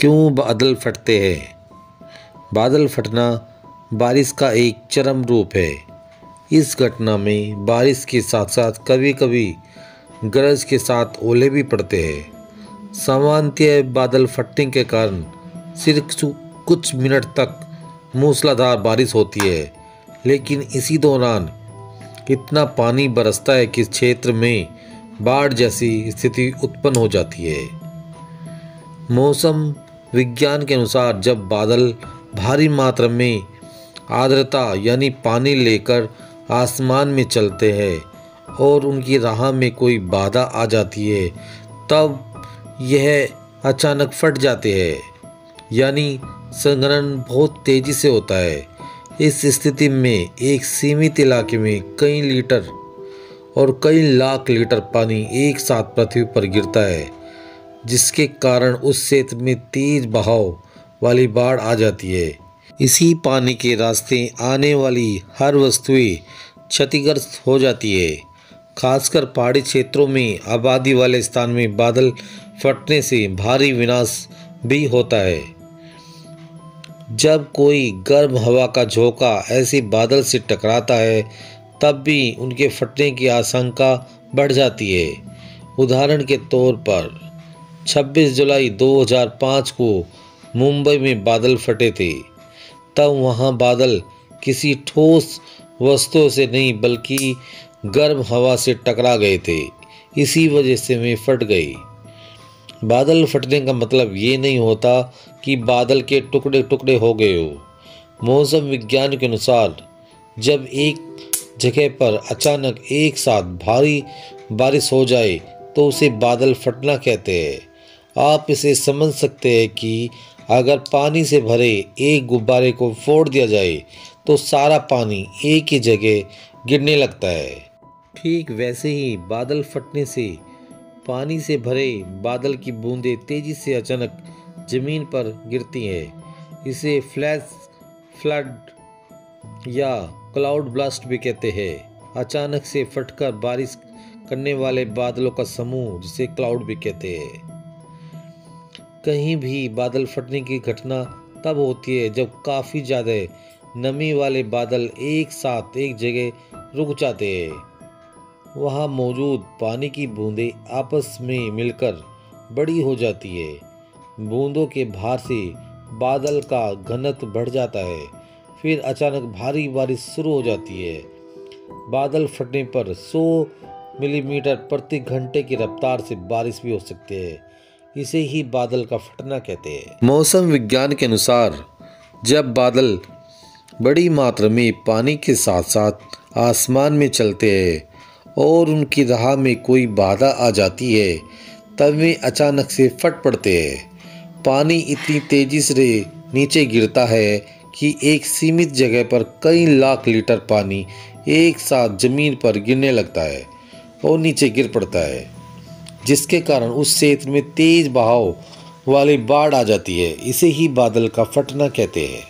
क्यों बादल फटते हैं? बादल फटना बारिश का एक चरम रूप है। इस घटना में बारिश के साथ साथ कभी कभी गरज के साथ ओले भी पड़ते हैं। सामान्य बादल फटने के कारण सिर्फ़ कुछ मिनट तक मूसलाधार बारिश होती है। लेकिन इसी दौरान इतना पानी बरसता है कि क्षेत्र में बाढ़ जैसी स्थिति उत्पन्न हो जाती है। मौसम विज्ञान के अनुसार जब बादल भारी मात्रा में आर्द्रता यानी पानी लेकर आसमान में चलते हैं और उनकी राह में कोई बाधा आ जाती है, तब यह अचानक फट जाते हैं। यानी संग्रहण बहुत तेज़ी से होता है। इस स्थिति में एक सीमित इलाके में कई लीटर और कई लाख लीटर पानी एक साथ पृथ्वी पर गिरता है। जिसके कारण उस क्षेत्र में तेज बहाव वाली बाढ़ आ जाती है। इसी पानी के रास्ते आने वाली हर वस्तुएँ क्षतिग्रस्त हो जाती है। खासकर पहाड़ी क्षेत्रों में आबादी वाले स्थान में बादल फटने से भारी विनाश भी होता है। जब कोई गर्म हवा का झोंका ऐसे बादल से टकराता है, तब भी उनके फटने की आशंका बढ़ जाती है। उदाहरण के तौर पर 26 जुलाई 2005 को मुंबई में बादल फटे थे। तब वहाँ बादल किसी ठोस वस्तु से नहीं, बल्कि गर्म हवा से टकरा गए थे। इसी वजह से वे फट गई बादल फटने का मतलब ये नहीं होता कि बादल के टुकड़े टुकड़े हो गए हो। मौसम विज्ञान के अनुसार जब एक जगह पर अचानक एक साथ भारी बारिश हो जाए तो उसे बादल फटना कहते हैं। आप इसे समझ सकते हैं कि अगर पानी से भरे एक गुब्बारे को फोड़ दिया जाए तो सारा पानी एक ही जगह गिरने लगता है। ठीक वैसे ही बादल फटने से, पानी से भरे बादल की बूंदें तेज़ी से अचानक ज़मीन पर गिरती हैं। इसे फ्लैश, फ्लड या क्लाउड ब्लास्ट भी कहते हैं। अचानक से फटकर बारिश करने वाले बादलों का समूह, जिसे क्लाउड भी कहते हैं। कहीं भी बादल फटने की घटना तब होती है जब काफ़ी ज़्यादा नमी वाले बादल एक साथ एक जगह रुक जाते हैं। वहाँ मौजूद पानी की बूंदें आपस में मिलकर बड़ी हो जाती है। बूंदों के भार से बादल का घनत्व बढ़ जाता है, फिर अचानक भारी बारिश शुरू हो जाती है। बादल फटने पर 100 मिलीमीटर प्रति घंटे की रफ्तार से बारिश भी हो सकती है। इसे ही बादल का फटना कहते हैं। मौसम विज्ञान के अनुसार, जब बादल बड़ी मात्रा में पानी के साथ साथ आसमान में चलते हैं और उनकी राह में कोई बाधा आ जाती है, तब वे अचानक से फट पड़ते हैं। पानी इतनी तेज़ी से नीचे गिरता है कि एक सीमित जगह पर कई लाख लीटर पानी एक साथ ज़मीन पर गिरने लगता है और नीचे गिर पड़ता है। जिसके कारण उस क्षेत्र में तेज बहाव वाली बाढ़ आ जाती है। इसे ही बादल का फटना कहते हैं।